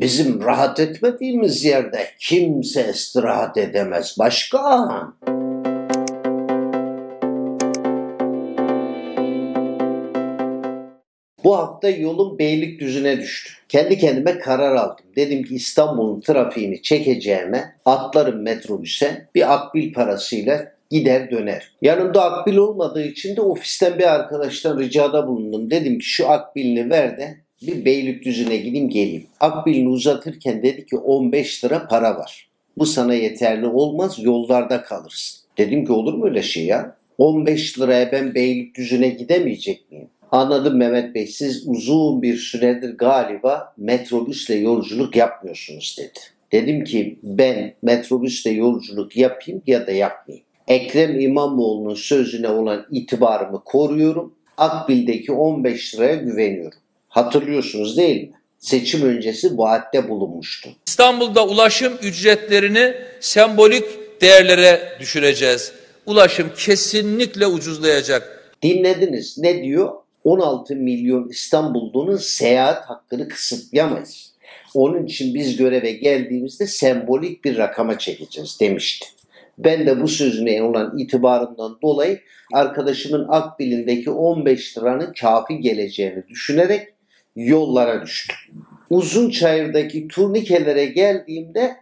Bizim rahat etmediğimiz yerde kimse istirahat edemez başkan. Bu hafta yolum Beylikdüzü'ne düştü. Kendi kendime karar aldım. Dedim ki İstanbul'un trafiğini çekeceğime atlarım metrobüse bir akbil parasıyla gider döner. Yanımda akbil olmadığı için de ofisten bir arkadaştan ricada bulundum. Dedim ki şu akbilini ver de bir Beylikdüzü'ne gideyim geleyim. Akbilini uzatırken dedi ki 15 lira para var. Bu sana yeterli olmaz yollarda kalırsın. Dedim ki olur mu öyle şey ya? 15 liraya ben Beylikdüzü'ne gidemeyecek miyim? Anladım Mehmet Bey siz uzun bir süredir galiba metrobüsle yolculuk yapmıyorsunuz dedi. Dedim ki ben metrobüsle yolculuk yapayım ya da yapmayayım. Ekrem İmamoğlu'nun sözüne olan itibarımı koruyorum. Akbil'deki 15 liraya güveniyorum. Hatırlıyorsunuz değil mi? Seçim öncesi vaatte bulunmuştu. İstanbul'da ulaşım ücretlerini sembolik değerlere düşüreceğiz. Ulaşım kesinlikle ucuzlayacak. Dinlediniz ne diyor? 16 milyon İstanbullunun seyahat hakkını kısıtlayamayız. Onun için biz göreve geldiğimizde sembolik bir rakama çekeceğiz demişti. Ben de bu sözüne olan itibarından dolayı arkadaşımın Akbil'indeki 15 liranın kafi geleceğini düşünerek yollara düştüm. Uzun çayırdaki turnikelere geldiğimde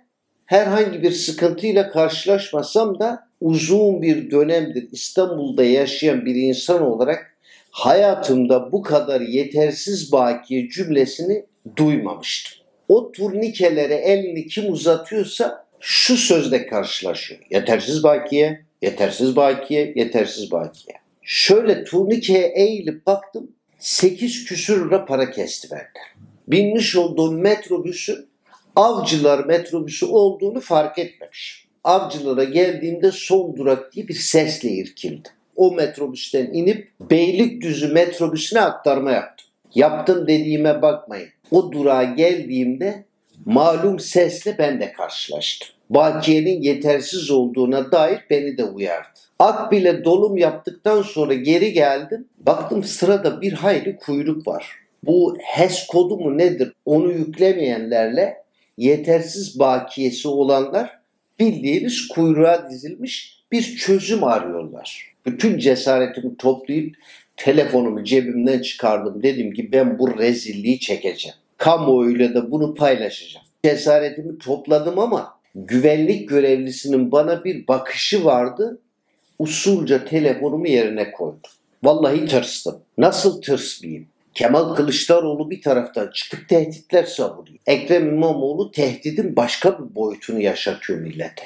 herhangi bir sıkıntıyla karşılaşmasam da uzun bir dönemdir İstanbul'da yaşayan bir insan olarak hayatımda bu kadar yetersiz bakiye cümlesini duymamıştım. O turnikelere elini kim uzatıyorsa şu sözle karşılaşıyor. Yetersiz bakiye, yetersiz bakiye, yetersiz bakiye. Şöyle turnikeye eğilip baktım. 8 küsür lira para kesti benden. Binmiş olduğum metrobüsün avcılar metrobüsü olduğunu fark etmemiş. Avcılara geldiğimde son durak diye bir sesle irkildim. O metrobüsten inip Beylikdüzü metrobüsüne aktarma yaptım. Yaptım dediğime bakmayın. O durağa geldiğimde malum sesle ben de karşılaştım. Bakiyenin yetersiz olduğuna dair beni de uyardı. Akbil'e dolum yaptıktan sonra geri geldim. Baktım sırada bir hayli kuyruk var. Bu HES kodu mu nedir onu yüklemeyenlerle yetersiz bakiyesi olanlar bildiğiniz kuyruğa dizilmiş bir çözüm arıyorlar. Bütün cesaretimi toplayıp telefonumu cebimden çıkardım. Dedim ki ben bu rezilliği çekeceğim. Kamuoyuyla da bunu paylaşacağım. Cesaretimi topladım ama güvenlik görevlisinin bana bir bakışı vardı. Usulca telefonumu yerine koydum. Vallahi tırstım. Nasıl tırsmayayım? Kemal Kılıçdaroğlu bir taraftan çıkıp tehditler savuruyor. Ekrem İmamoğlu tehdidin başka bir boyutunu yaşatıyor millete.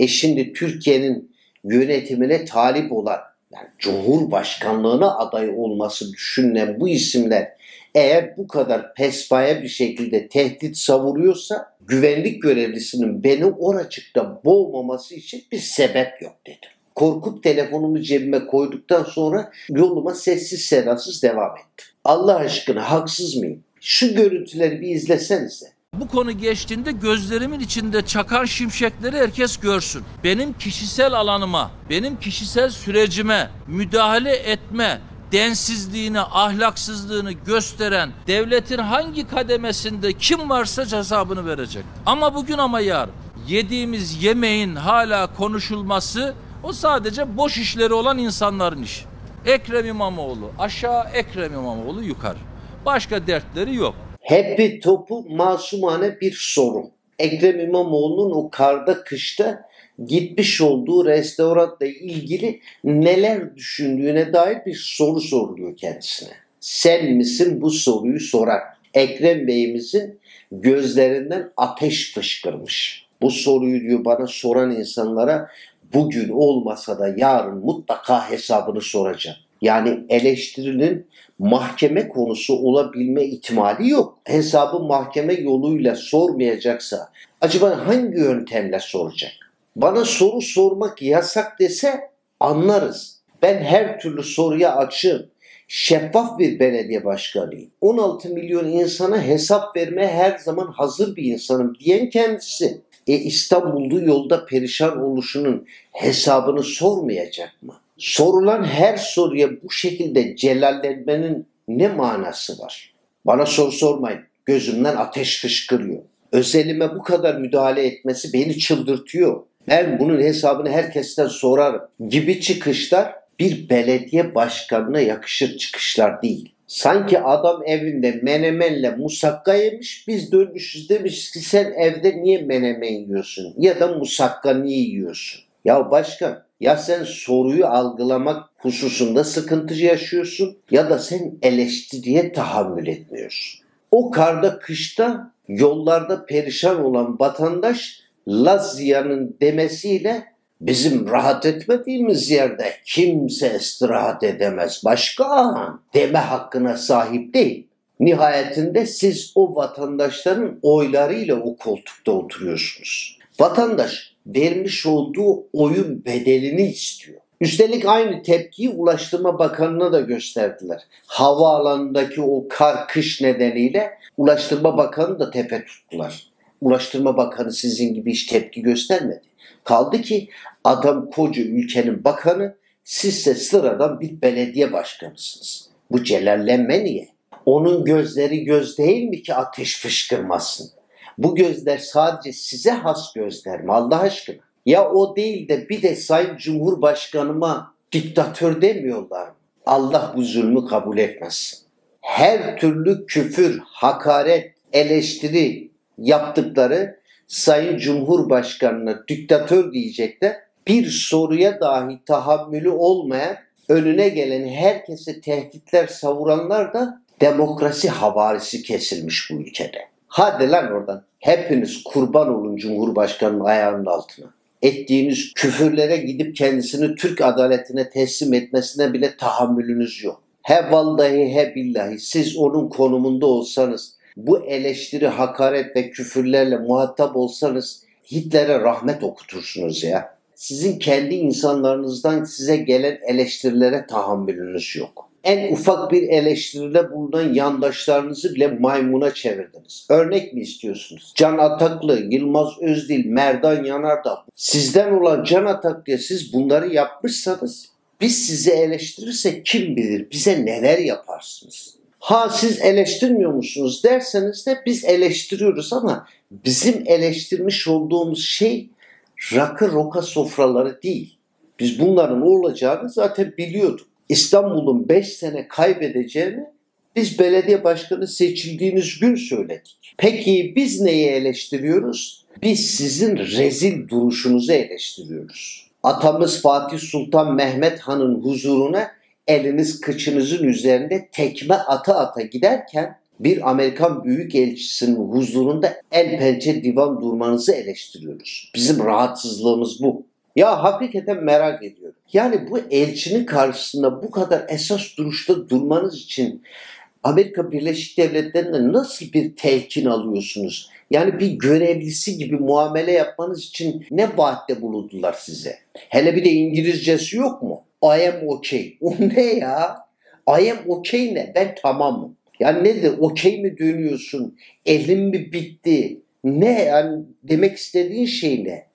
E şimdi Türkiye'nin yönetimine talip olan yani Cumhurbaşkanlığına aday olması düşünülen bu isimler eğer bu kadar pespaya bir şekilde tehdit savuruyorsa güvenlik görevlisinin beni oracıkta boğmaması için bir sebep yok dedi. Korkup telefonumu cebime koyduktan sonra yoluma sessiz sedasız devam ettim. Allah aşkına haksız mıyım? Şu görüntüleri bir izlesenize. Bu konu geçtiğinde gözlerimin içinde çakan şimşekleri herkes görsün. Benim kişisel alanıma, benim kişisel sürecime müdahale etme, densizliğini, ahlaksızlığını gösteren devletin hangi kademesinde kim varsa hesabını verecek. Ama bugün ama yarın yediğimiz yemeğin hala konuşulması o sadece boş işleri olan insanların işi. Ekrem İmamoğlu aşağı, Ekrem İmamoğlu yukarı. Başka dertleri yok. Happy topu masumane bir sorun. Ekrem İmamoğlu'nun o karda kışta gitmiş olduğu restoranla ilgili neler düşündüğüne dair bir soru soruluyor kendisine. Sen misin bu soruyu soran? Ekrem Bey'imizin gözlerinden ateş fışkırmış. Bu soruyu diyor bana soran insanlara bugün olmasa da yarın mutlaka hesabını soracağım. Yani eleştirinin mahkeme konusu olabilme ihtimali yok. Hesabı mahkeme yoluyla sormayacaksa acaba hangi yöntemle soracak? Bana soru sormak yasak dese anlarız. Ben her türlü soruya açığım. Şeffaf bir belediye başkanıyım. 16 milyon insana hesap vermeye her zaman hazır bir insanım diyen kendisi. E İstanbul'da yolda perişan oluşunun hesabını sormayacak mı? Sorulan her soruya bu şekilde celallenmenin ne manası var? Bana soru sormayın. gözümden ateş fışkırıyor. Özelime bu kadar müdahale etmesi beni çıldırtıyor. Ben bunun hesabını herkesten sorarım gibi çıkışlar bir belediye başkanına yakışır çıkışlar değil. Sanki adam evinde menemenle musakka yemiş biz dönmüşüz demiş ki sen evde niye menemen yiyorsun ya da musakka niye yiyorsun? Ya başkan ya sen soruyu algılamak hususunda sıkıntı yaşıyorsun ya da sen eleştiriye tahammül etmiyorsun. O karda kışta yollarda perişan olan vatandaş Lazya'nın demesiyle bizim rahat etmediğimiz yerde kimse istirahat edemez başka deme hakkına sahip değil. Nihayetinde siz o vatandaşların oylarıyla o koltukta oturuyorsunuz. Vatandaş vermiş olduğu oyun bedelini istiyor. Üstelik aynı tepkiyi Ulaştırma Bakanı'na da gösterdiler. Havaalanındaki o kar kış nedeniyle Ulaştırma Bakanı da tepe tuttular. Ulaştırma Bakanı sizin gibi hiç tepki göstermedi. Kaldı ki adam koca ülkenin bakanı, sizse sıradan bir belediye başkanısınız. Bu celallenme niye? Onun gözleri göz değil mi ki ateş fışkırmasın? Bu gözler sadece size has gözler mi Allah aşkına? Ya o değil de bir de Sayın Cumhurbaşkanıma diktatör demiyorlar mı? Allah bu zulmü kabul etmez. Her türlü küfür, hakaret, eleştiri yaptıkları Sayın Cumhurbaşkanı'na diktatör diyecekler. Bir soruya dahi tahammülü olmayan önüne gelen herkese tehditler savuranlar da demokrasi havarisi kesilmiş bu ülkede. Hadi lan oradan. Hepiniz kurban olun Cumhurbaşkanı'nın ayağının altına. Ettiğiniz küfürlere gidip kendisini Türk adaletine teslim etmesine bile tahammülünüz yok. He vallahi he billahi siz onun konumunda olsanız bu eleştiri, hakaret ve küfürlerle muhatap olsanız Hitler'e rahmet okutursunuz ya. Sizin kendi insanlarınızdan size gelen eleştirilere tahammülünüz yok. En ufak bir eleştiride bulunan yandaşlarınızı bile maymuna çevirdiniz. Örnek mi istiyorsunuz? Can Ataklı, Yılmaz Özdil, Merdan Yanardağ. Sizden olan Can Ataklı'ya siz bunları yapmışsanız biz sizi eleştirirsek kim bilir bize neler yaparsınız. Ha siz eleştirmiyor musunuz derseniz de biz eleştiriyoruz ama bizim eleştirmiş olduğumuz şey rakı roka sofraları değil. Biz bunların olacağını zaten biliyorduk. İstanbul'un 5 sene kaybedeceğini biz belediye başkanı seçildiğiniz gün söyledik. Peki biz neyi eleştiriyoruz? Biz sizin rezil duruşunuzu eleştiriyoruz. Atamız Fatih Sultan Mehmet Han'ın huzuruna eliniz kıçınızın üzerinde tekme ata ata giderken bir Amerikan Büyükelçisinin huzurunda el pençe divan durmanızı eleştiriyoruz. Bizim rahatsızlığımız bu. Ya hakikaten merak ediyorum. Yani bu elçinin karşısında bu kadar esas duruşta durmanız için Amerika Birleşik Devletleri'nde nasıl bir telkin alıyorsunuz? Yani bir görevlisi gibi muamele yapmanız için ne vaatte bulundular size? Hele bir de İngilizcesi yok mu? I am okay. O ne ya? I am okay ne? Ben tamamım. Yani nedir? Okey mi dönüyorsun? Elim mi bitti? Ne? Yani demek istediğin şey ne?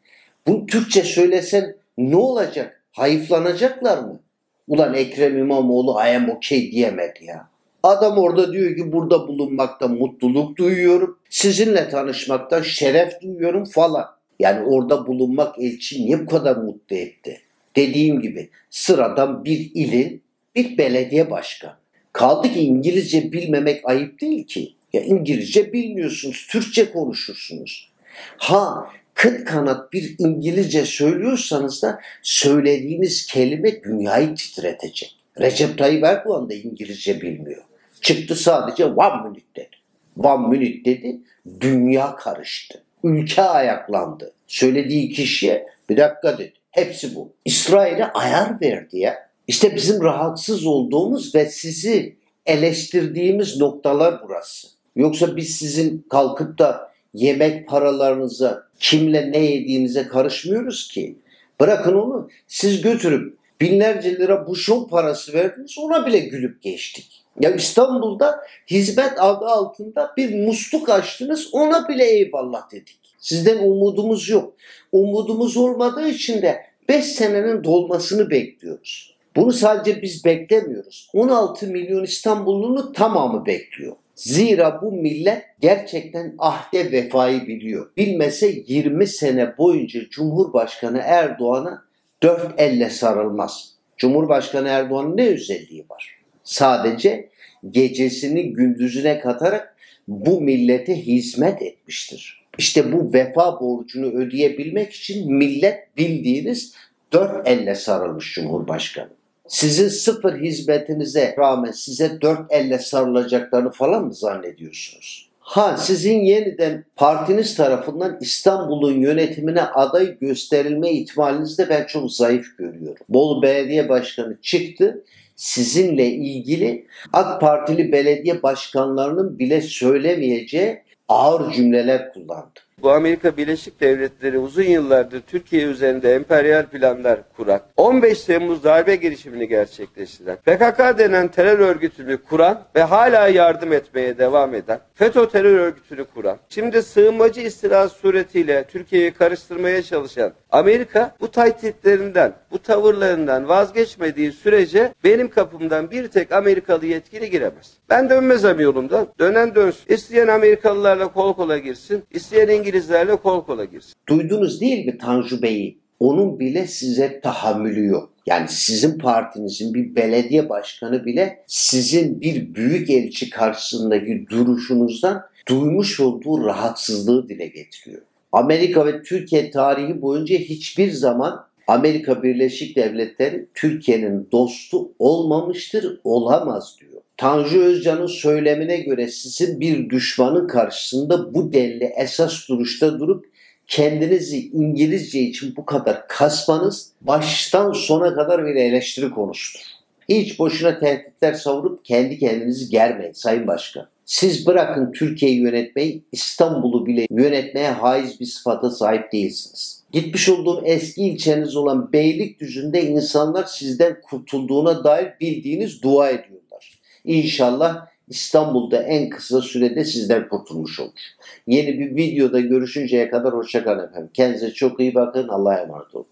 Bu Türkçe söylesen ne olacak? Hayıflanacaklar mı? Ulan Ekrem İmamoğlu I am okay diyemedi ya. Adam orada diyor ki burada bulunmaktan mutluluk duyuyorum. Sizinle tanışmaktan şeref duyuyorum falan. Yani orada bulunmak elçi niye bu kadar mutlu etti? Dediğim gibi sıradan bir ilin bir belediye başkanı. Kaldı ki İngilizce bilmemek ayıp değil ki. Ya İngilizce bilmiyorsunuz, Türkçe konuşursunuz. Ha kıt kanat bir İngilizce söylüyorsanız da söylediğiniz kelime dünyayı titretecek. Recep Tayyip Erdoğan da İngilizce bilmiyor. Çıktı sadece one minute dedi. One minute dedi, dünya karıştı. Ülke ayaklandı. Söylediği kişiye bir dakika dedi. Hepsi bu. İsrail'e ayar verdi ya. İşte bizim rahatsız olduğumuz ve sizi eleştirdiğimiz noktalar burası. Yoksa biz sizin kalkıp da yemek paralarınıza, kimle ne yediğinize karışmıyoruz ki. Bırakın onu. Siz götürüp binlerce lira bu şov parası verdiniz ona bile gülüp geçtik. Ya İstanbul'da hizmet adı altında bir musluk açtınız ona bile eyvallah dedik. Sizden umudumuz yok. Umudumuz olmadığı için de 5 senenin dolmasını bekliyoruz. Bunu sadece biz beklemiyoruz. 16 milyon İstanbullunun tamamı bekliyor. Zira bu millet gerçekten ahde vefayı biliyor. Bilmese 20 sene boyunca Cumhurbaşkanı Erdoğan'a dört elle sarılmaz. Cumhurbaşkanı Erdoğan'ın ne özelliği var? Sadece gecesini gündüzüne katarak bu millete hizmet etmiştir. İşte bu vefa borcunu ödeyebilmek için millet bildiğiniz dört elle sarılmış Cumhurbaşkanı. Sizin sıfır hizmetinize rağmen size dört elle sarılacaklarını falan mı zannediyorsunuz? Ha sizin yeniden partiniz tarafından İstanbul'un yönetimine aday gösterilme ihtimalinizi de ben çok zayıf görüyorum. Bolu Belediye Başkanı çıktı sizinle ilgili AK Partili belediye başkanlarının bile söylemeyeceği ağır cümleler kullandı. Bu Amerika Birleşik Devletleri uzun yıllardır Türkiye üzerinde emperyal planlar kuran, 15 Temmuz darbe girişimini gerçekleştiren, PKK denen terör örgütünü kuran ve hala yardım etmeye devam eden, FETÖ terör örgütünü kuran, şimdi sığınmacı istilası suretiyle Türkiye'yi karıştırmaya çalışan Amerika bu tahditlerinden, bu tavırlarından vazgeçmediği sürece benim kapımdan bir tek Amerikalı yetkili giremez. Ben dönmezem yolumdan. Dönen dönsün. İsteyen Amerikalılarla kol kola girsin. isteyen İngilizlerle kol kola girsin. Duydunuz değil mi Tanju Bey'i? Onun bile size tahammülü yok. Yani sizin partinizin bir belediye başkanı bile sizin bir büyük elçi karşısındaki duruşunuzdan duymuş olduğu rahatsızlığı dile getiriyor. Amerika ve Türkiye tarihi boyunca hiçbir zaman Amerika Birleşik Devletleri Türkiye'nin dostu olmamıştır, olamaz diyor. Tanju Özcan'ın söylemine göre sizin bir düşmanın karşısında bu denli esas duruşta durup kendinizi İngilizce için bu kadar kasmanız baştan sona kadar bir eleştiri konusudur. Hiç boşuna tehditler savurup kendi kendinizi germeyin Sayın Başkan. Siz bırakın Türkiye'yi yönetmeyi, İstanbul'u bile yönetmeye haiz bir sıfata sahip değilsiniz. Gitmiş olduğum eski ilçeniz olan Beylikdüzü'nde insanlar sizden kurtulduğuna dair bildiğiniz dua ediyorlar. İnşallah İstanbul'da en kısa sürede sizden kurtulmuş olur. Yeni bir videoda görüşünceye kadar hoşçakalın efendim. Kendinize çok iyi bakın. Allah'a emanet olun.